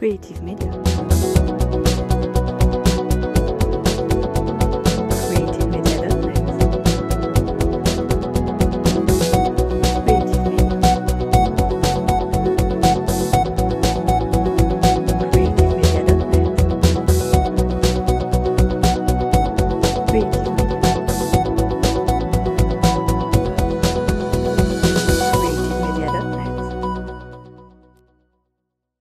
Creative Media.